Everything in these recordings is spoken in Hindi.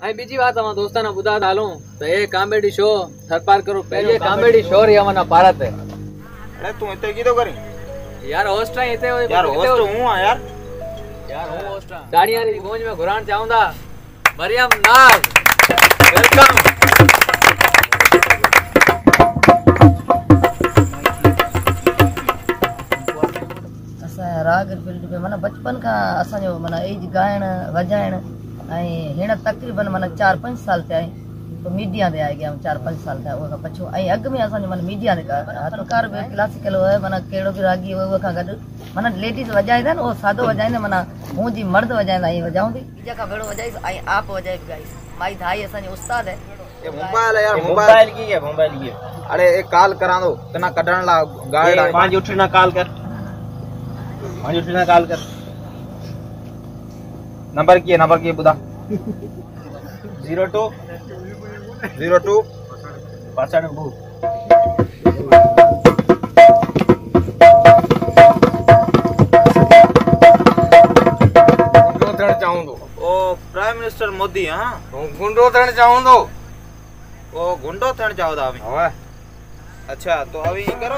ऐं બીજી વાત અમારા દોસ્તાને ॿुधाए हालूं त हे कॉमेडी शो थरपार करो पहिरियों कॉमेडी शो रही अमन भारत अरे तू इते कीधो करी यार होस्ट आहीं हिते हुई- यार हिते होस्ट हुई- हूं आ यार यार हूं होस्ट आहियां दाड़ियां वारी गूंज में घुराइण चाहियूं था मरियम नाग वेलकम असां राग फील्ड में माना बचपन खां असांजो माना एज ॻाइण वॼाइण ऐं हींअर तक़रीबन माना चारि पंज साल थिया आहिनि पोइ मीडिया ते आहे अॻियाँ चारि पंज साल थिया उहो पछो। ऐं अॻु में असांजो माना मीडिया ते हथकार बि क्लासिकल हुयो माना कहिड़ो बि रागी हुयो उहो खां गॾु माना लेडीज़ वॼाईंदा आहिनि उहो सादो वॼाईंदा माना हूँ जी मर्द वॼाईंदा ईअं वॼाऊं थी। ॿीजा खां वॼाईस ऐं आप वॼाए बि गाईस माई धाई असांजी उस्ताद है। मोबाइल है यार मोबाइल। की है मोबाइल की है। अरे एक कॉल करा दो तना कढण ला गाइड ये पाँच उठना कॉल कर। पाँच उठना कॉल कर। नंबर की है नंबर की बुधा। Zero two. 02 परसेंट टू गुंडो थियण ओ प्राइम मिनिस्टर मोदी हाँ। हूँ गुंडो थियण चाहियूं थो ओ गुंडो थियण चाहो था अभी। अच्छा तो अभी करो।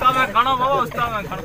ਤਾਂ ਮੈਂ ਖਾਣਾ ਬਾਬਾ ਉਸ ਤਾਂ ਮੈਂ ਖਾਣਾ